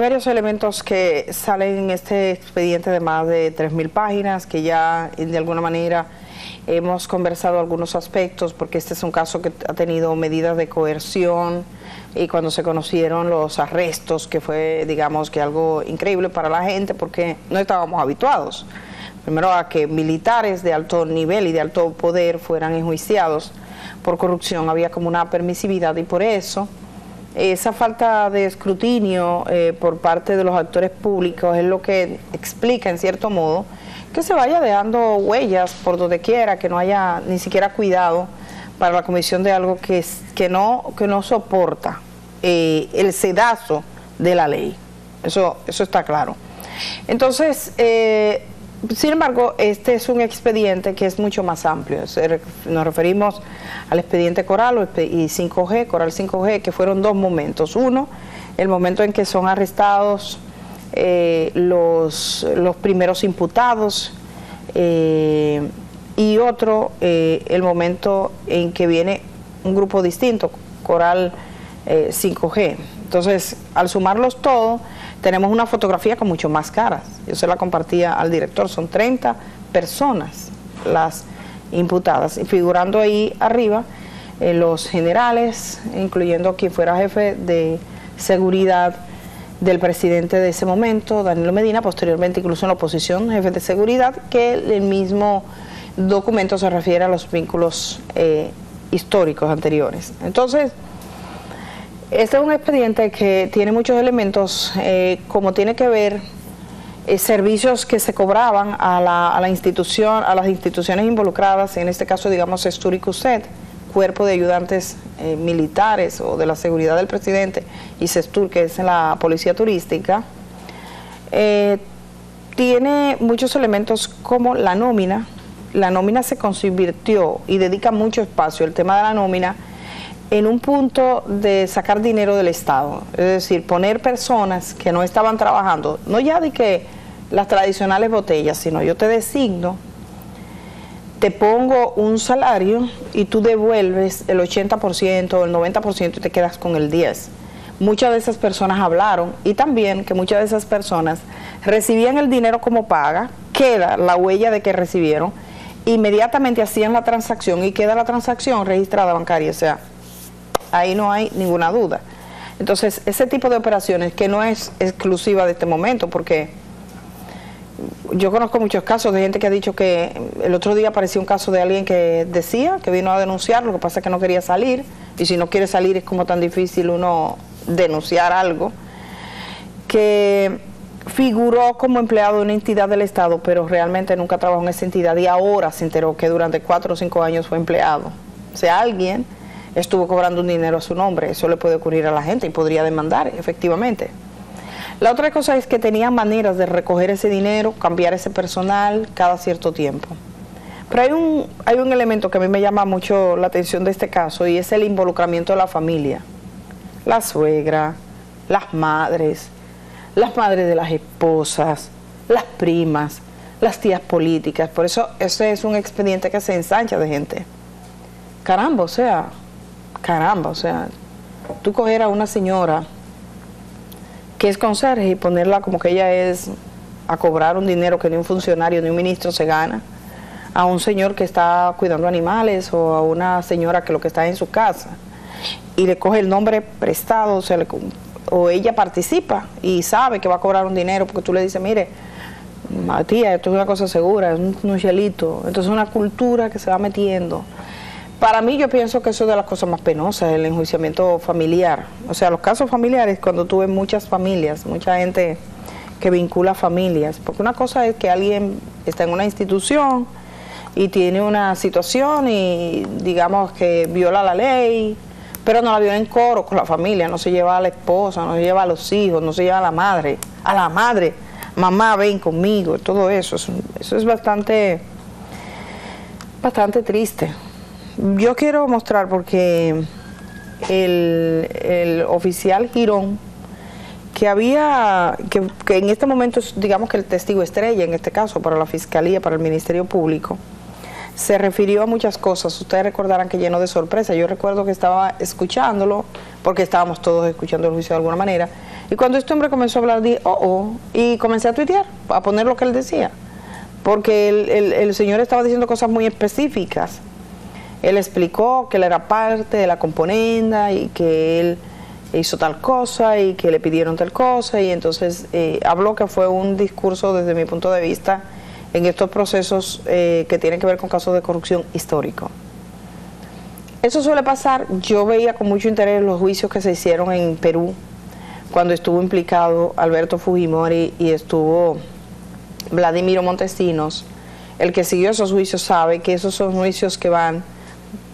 Varios elementos que salen en este expediente de más de 3.000 páginas que ya de alguna manera hemos conversado algunos aspectos porque este es un caso que ha tenido medidas de coerción y cuando se conocieron los arrestos, que fue digamos que algo increíble para la gente porque no estábamos habituados. Primero a que militares de alto nivel y de alto poder fueran enjuiciados por corrupción, había como una permisividad y por eso esa falta de escrutinio eh, por parte de los actores públicos es lo que explica en cierto modo que se vaya dejando huellas por donde quiera, que no haya ni siquiera cuidado para la comisión de algo que, que, no, que no soporta eh, el sedazo de la ley. Eso, eso está claro. Entonces, eh, sin embargo, este es un expediente que es mucho más amplio. Nos referimos al expediente Coral y 5G, Coral 5G, que fueron dos momentos. Uno, el momento en que son arrestados eh, los, los, primeros imputados eh, y otro, eh, el momento en que viene un grupo distinto, Coral 5G. Entonces, al sumarlos todos, tenemos una fotografía con mucho más caras. Yo se la compartía al director, son 30 personas las imputadas, y figurando ahí arriba eh, los generales, incluyendo quien fuera jefe de seguridad del presidente de ese momento, Danilo Medina, posteriormente incluso en la oposición, jefe de seguridad, que el mismo documento se refiere a los vínculos eh, históricos anteriores. Entonces, este es un expediente que tiene muchos elementos, eh, como tiene que ver eh, servicios que se cobraban a la, institución, a las instituciones involucradas, en este caso, digamos, Esturicuset, cuerpo de ayudantes eh, militares o de la seguridad del presidente, y Sestur, que es la policía turística, tiene muchos elementos como la nómina. La nómina se convirtió y dedica mucho espacio el tema de la nómina en un punto de sacar dinero del Estado, es decir, poner personas que no estaban trabajando, no ya de que las tradicionales botellas, sino yo te designo, te pongo un salario y tú devuelves el 80% o el 90% y te quedas con el 10%. Muchas de esas personas hablaron y también que muchas de esas personas recibían el dinero como paga, queda la huella de que recibieron, inmediatamente hacían la transacción y queda la transacción registrada bancaria, o sea, ahí no hay ninguna duda. Entonces, ese tipo de operaciones que no es exclusiva de este momento, porque yo conozco muchos casos de gente que ha dicho que el otro día apareció un caso de alguien que decía que vino a denunciar, lo que pasa es que no quería salir, y si no quiere salir es como tan difícil uno denunciar algo, que figuró como empleado de una entidad del Estado, pero realmente nunca trabajó en esa entidad y ahora se enteró que durante cuatro o cinco años fue empleado. O sea, alguien estuvo cobrando un dinero a su nombre. Eso le puede ocurrir a la gente y podría demandar, efectivamente. La otra cosa es que tenía maneras de recoger ese dinero, cambiar ese personal cada cierto tiempo. Pero hay un, hay un elemento que a mí me llama mucho la atención de este caso y es el involucramiento de la familia. La suegra, las madres, las madres de las esposas, las primas, las tías políticas. Por eso ese es un expediente que se ensancha de gente. Caramba, o sea, caramba, o sea, tú coger a una señora que es conserje y ponerla como que ella es a cobrar un dinero que ni un funcionario ni un ministro se gana, a un señor que está cuidando animales o a una señora que lo que está en su casa y le coge el nombre prestado, o, sea, o ella participa y sabe que va a cobrar un dinero porque tú le dices, mire, tía, esto es una cosa segura, es un, un Entonces es una cultura que se va metiendo para mí yo pienso que eso es de las cosas más penosas, el enjuiciamiento familiar. O sea, los casos familiares, cuando tuve muchas familias, mucha gente que vincula familias, porque una cosa es que alguien está en una institución y tiene una situación y digamos que viola la ley, pero no la viola en coro con la familia, no se lleva a la esposa, no se lleva a los hijos, no se lleva a la madre, a la madre, mamá ven conmigo, todo eso, eso, eso es bastante, bastante triste. Yo quiero mostrar porque el, oficial Girón, que había, que, en este momento es digamos que el testigo estrella en este caso para la Fiscalía, para el Ministerio Público, se refirió a muchas cosas. Ustedes recordarán que llenó de sorpresa. Yo recuerdo que estaba escuchándolo, porque estábamos todos escuchando el juicio de alguna manera, Y cuando este hombre comenzó a hablar, dije, oh, oh, y comencé a tuitear, a poner lo que él decía. Porque el, el señor estaba diciendo cosas muy específicas. Él explicó que él era parte de la componenda y que él hizo tal cosa y que le pidieron tal cosa y entonces eh, habló que fue un discurso desde mi punto de vista en estos procesos eh, que tienen que ver con casos de corrupción histórico. Eso suele pasar, yo veía con mucho interés los juicios que se hicieron en Perú cuando estuvo implicado Alberto Fujimori y estuvo Vladimiro Montesinos. El que siguió esos juicios sabe que esos son juicios que van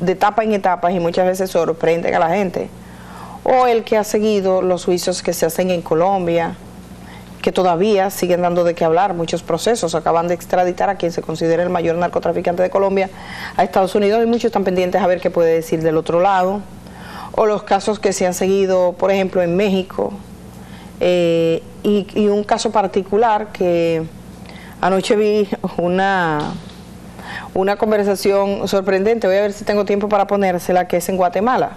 de etapa en etapa y muchas veces sorprenden a la gente. O el que ha seguido los juicios que se hacen en Colombia, que todavía siguen dando de qué hablar, muchos procesos, acaban de extraditar a quien se considera el mayor narcotraficante de Colombia a Estados Unidos y muchos están pendientes a ver qué puede decir del otro lado, o los casos que se han seguido, por ejemplo, en México, eh, y, un caso particular que anoche vi una, una conversación sorprendente, voy a ver si tengo tiempo para ponérsela, que es en Guatemala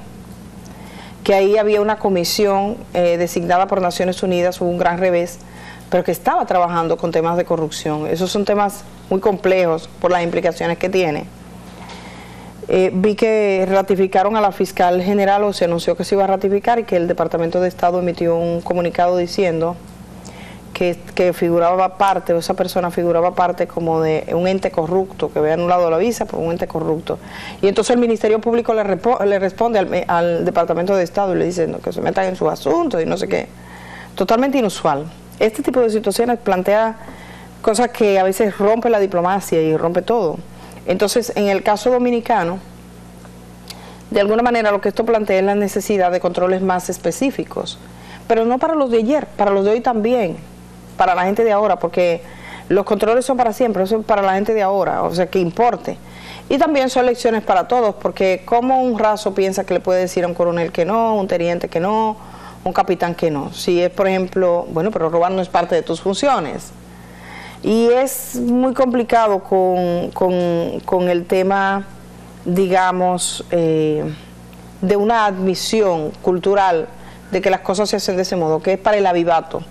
que ahí había una comisión eh, designada por Naciones Unidas, hubo un gran revés, pero que estaba trabajando con temas de corrupción. Esos son temas muy complejos por las implicaciones que tiene. Eh, vi que ratificaron a la fiscal general o se anunció que se iba a ratificar y que el Departamento de Estado emitió un comunicado diciendo que, figuraba parte, o esa persona figuraba parte como de un ente corrupto, que había anulado la visa por un ente corrupto. Y entonces el Ministerio Público le, le responde al, Departamento de Estado y le dice que se metan en sus asuntos y no sé qué. Totalmente inusual. Este tipo de situaciones plantea cosas que a veces rompe la diplomacia y rompe todo. Entonces, en el caso dominicano, de alguna manera lo que esto plantea es la necesidad de controles más específicos, pero no para los de ayer, para los de hoy también para la gente de ahora, porque los controles son para siempre, eso es para la gente de ahora, o sea, que importe. Y también son lecciones para todos, porque como un raso piensa que le puede decir a un coronel que no, un teniente que no, un capitán que no. Si es, por ejemplo, bueno, pero robar no es parte de tus funciones. Y es muy complicado con, con, el tema, digamos, eh, de una admisión cultural de que las cosas se hacen de ese modo, que es para el avivato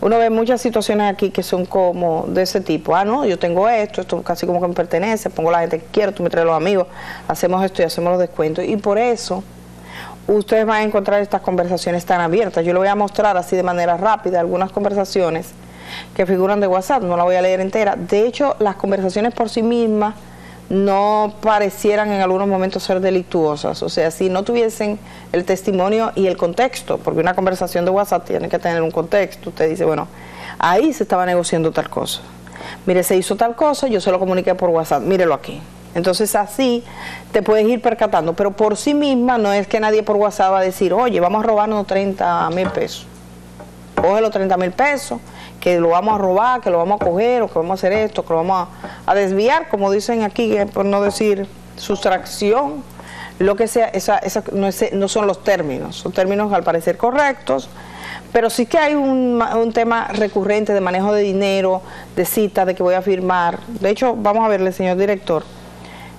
uno ve muchas situaciones aquí que son como de ese tipo. Ah, no, yo tengo esto, esto casi como que me pertenece, pongo la gente que quiero, tú me traes los amigos, hacemos esto y hacemos los descuentos. Y por eso ustedes van a encontrar estas conversaciones tan abiertas. Yo le voy a mostrar así de manera rápida algunas conversaciones que figuran de WhatsApp, no la voy a leer entera. De hecho, las conversaciones por sí mismas no parecieran en algunos momentos ser delictuosas. O sea, si no tuviesen el testimonio y el contexto, porque una conversación de WhatsApp tiene que tener un contexto. Usted dice, bueno, ahí se estaba negociando tal cosa. Mire, se hizo tal cosa, yo se lo comuniqué por WhatsApp, mírelo aquí. Entonces así te puedes ir percatando, pero por sí misma no es que nadie por WhatsApp va a decir, oye, vamos a robarnos 30 mil pesos. Coge los 30 mil pesos, que lo vamos a robar, que lo vamos a coger, o que vamos a hacer esto, que lo vamos a, desviar, como dicen aquí, por no decir sustracción, lo que sea, esa, no, no, son los términos, son términos al parecer correctos, pero sí que hay un, un, tema recurrente de manejo de dinero, de cita, de que voy a firmar. De hecho, vamos a verle, señor director,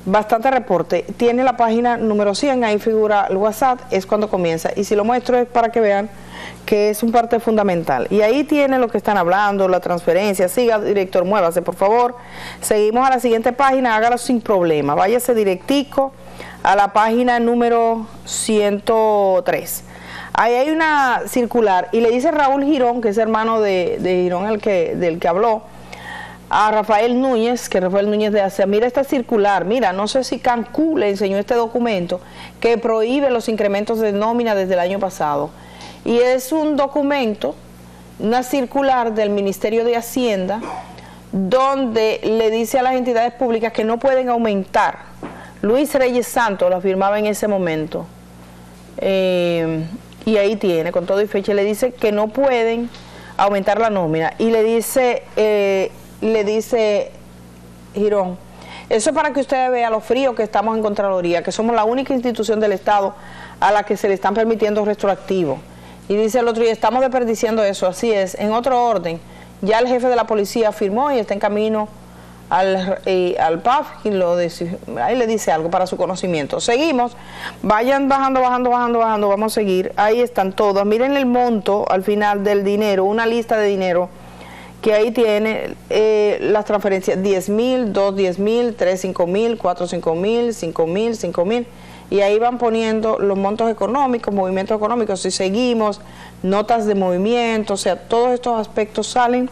bastante reporte. Tiene la página número 100, ahí figura el WhatsApp, es cuando comienza. Y si lo muestro es para que vean que es un parte fundamental. Y ahí tiene lo que están hablando, la transferencia. Siga, director, muévase, por favor. Seguimos a la siguiente página, hágalo sin problema. Váyase directico a la página número 103. Ahí hay una circular y le dice Raúl Girón, que es hermano de, Girón el que, del que habló, a Rafael Núñez, que Rafael Núñez de hace, mira esta circular, mira, no sé si Cancún le enseñó este documento que prohíbe los incrementos de nómina desde el año pasado. Y es un documento, una circular del Ministerio de Hacienda, donde le dice a las entidades públicas que no pueden aumentar. Luis Reyes Santos lo afirmaba en ese momento. Eh, y ahí tiene, con todo y fecha, le dice que no pueden aumentar la nómina. Y le dice, eh, le dice Girón, eso es para que ustedes vean lo frío que estamos en Contraloría, que somos la única institución del Estado a la que se le están permitiendo retroactivos. Y dice el otro, y estamos desperdiciando eso, así es. En otro orden, ya el jefe de la policía firmó y está en camino al, eh, al PAF y lo ahí le dice algo para su conocimiento. Seguimos, vayan bajando, bajando, bajando, bajando, vamos a seguir. Ahí están todos. Miren el monto al final del dinero, una lista de dinero que ahí tiene eh, las transferencias 10 mil, 2 10 mil, 3 5 mil, 4 5 mil, 5 mil, 5 mil. Y ahí van poniendo los montos económicos, movimientos económicos, si seguimos, notas de movimiento, o sea, todos estos aspectos salen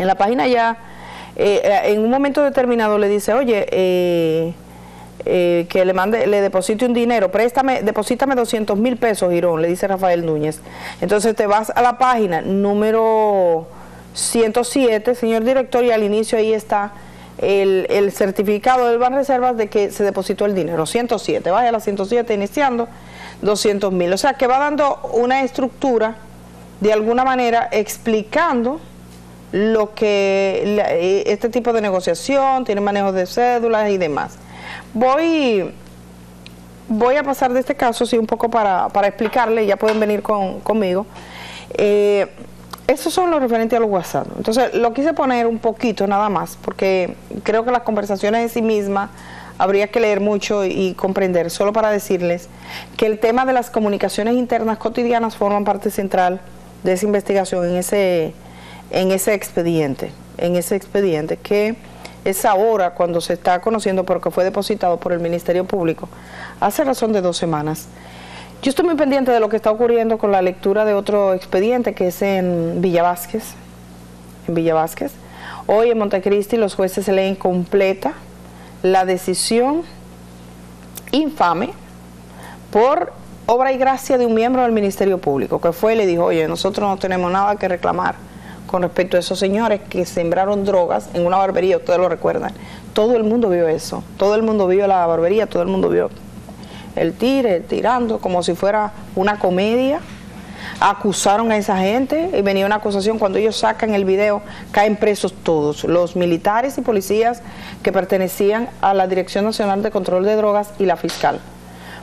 en la página ya eh, eh, en un momento determinado le dice, oye, eh, que le mande, le deposite un dinero, préstame, deposítame 200 mil pesos, Girón, le dice Rafael Núñez. Entonces te vas a la página número 107, señor director, y al inicio ahí está el, el certificado del Reservas de que se depositó el dinero, 107, vaya a la 107 iniciando, 200 mil. O sea que va dando una estructura de alguna manera explicando lo que eh, este tipo de negociación, tiene manejo de cédulas y demás. Voy, voy a pasar de este caso, sí, un poco para, para explicarle, ya pueden venir con, conmigo. Eh, esos son los referentes a los WhatsApp. Entonces, lo quise poner un poquito nada más, porque creo que las conversaciones en sí mismas habría que leer mucho y comprender, solo para decirles que el tema de las comunicaciones internas cotidianas forman parte central de esa investigación en ese en ese expediente, en ese expediente que es ahora cuando se está conociendo porque fue depositado por el Ministerio Público hace razón de dos semanas. Yo estoy muy pendiente de lo que está ocurriendo con la lectura de otro expediente que es en Villa Vázquez. En Villa Vázquez. Hoy en Montecristi los jueces leen completa la decisión infame por obra y gracia de un miembro del Ministerio Público que fue y le dijo, oye, nosotros no tenemos nada que reclamar con respecto a esos señores que sembraron drogas en una barbería, ustedes lo recuerdan. Todo el mundo vio eso, todo el mundo vio la barbería, todo el mundo vio el tire, tirando, como si fuera una comedia. Acusaron a esa gente y venía una acusación. Cuando ellos sacan el video, caen presos todos, los militares y policías que pertenecían a la Dirección Nacional de Control de Drogas y la fiscal.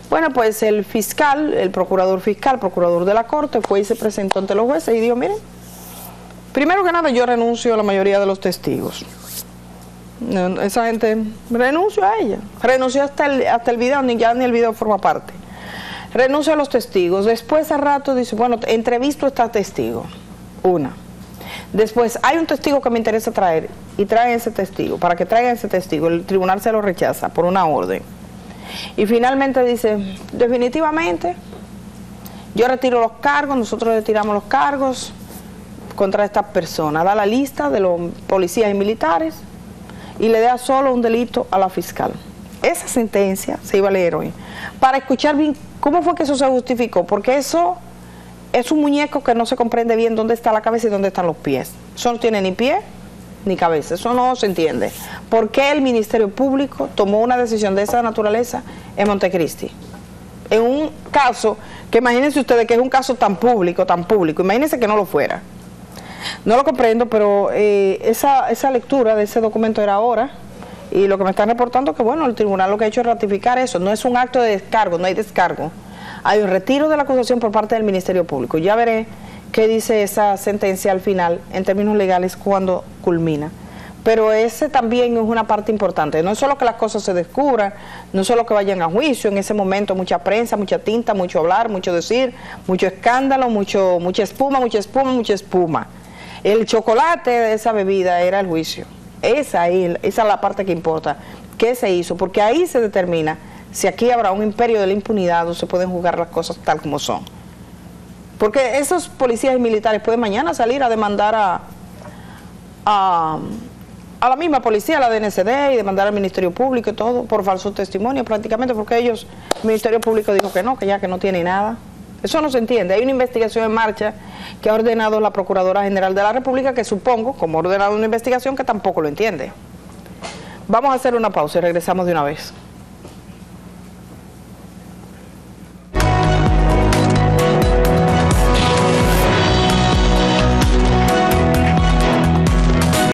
Bueno, pues el fiscal, el procurador fiscal, procurador de la Corte, fue y se presentó ante los jueces y dijo, miren, Primero que nada, yo renuncio a la mayoría de los testigos. Esa gente, renuncio a ella. Renunció hasta el, hasta el video, ni ya ni el video forma parte. Renuncio a los testigos. Después, a rato, dice, bueno, entrevisto a este testigo. Una. Después, hay un testigo que me interesa traer y trae ese testigo. Para que traiga ese testigo, el tribunal se lo rechaza por una orden. Y finalmente dice, definitivamente, yo retiro los cargos, nosotros retiramos los cargos, contra estas personas, da la lista de los policías y militares y le da solo un delito a la fiscal. Esa sentencia se iba a leer hoy. Para escuchar bien cómo fue que eso se justificó, porque eso es un muñeco que no se comprende bien dónde está la cabeza y dónde están los pies. Eso no tiene ni pie ni cabeza, eso no se entiende. ¿Por qué el Ministerio Público tomó una decisión de esa naturaleza en Montecristi? En un caso que imagínense ustedes que es un caso tan público, tan público, imagínense que no lo fuera. No lo comprendo, pero eh, esa, esa lectura de ese documento era ahora y lo que me están reportando que, bueno, el tribunal lo que ha hecho es ratificar eso. No es un acto de descargo, no hay descargo. Hay un retiro de la acusación por parte del Ministerio Público. Ya veré qué dice esa sentencia al final, en términos legales, cuando culmina. Pero ese también es una parte importante. No es solo que las cosas se descubran, no es solo que vayan a juicio, en ese momento mucha prensa, mucha tinta, mucho hablar, mucho decir, mucho escándalo, mucho, mucha espuma, mucha espuma, mucha espuma. El chocolate de esa bebida era el juicio. Esa, esa es la parte que importa. ¿Qué se hizo? Porque ahí se determina si aquí habrá un imperio de la impunidad o se pueden jugar las cosas tal como son. Porque esos policías y militares pueden mañana salir a demandar a, a, la misma policía, a la DNCD, y demandar al Ministerio Público y todo, por falso testimonio prácticamente, porque ellos, el Ministerio Público dijo que no, que ya que no tiene nada. Eso no se entiende. Hay una investigación en marcha que ha ordenado la Procuradora General de la República, que supongo, como ha ordenado una investigación, que tampoco lo entiende. Vamos a hacer una pausa y regresamos de una vez.